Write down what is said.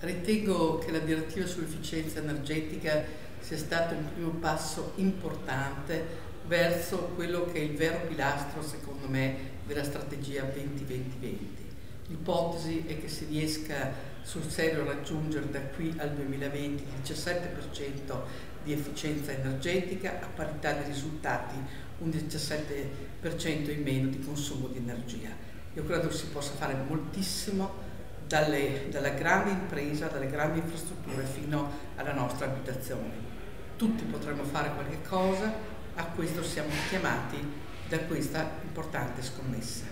Ritengo che la direttiva sull'efficienza energetica sia stato un primo passo importante verso quello che è il vero pilastro, secondo me, della strategia 2020-2020. L'ipotesi è che si riesca sul serio a raggiungere da qui al 2020 il 17% di efficienza energetica a parità di risultati un 17% in meno di consumo di energia. Io credo che si possa fare moltissimo dalle, dalla grande impresa, dalle grandi infrastrutture fino alla nostra abitazione. Tutti potremmo fare qualche cosa, a questo siamo chiamati da questa importante scommessa.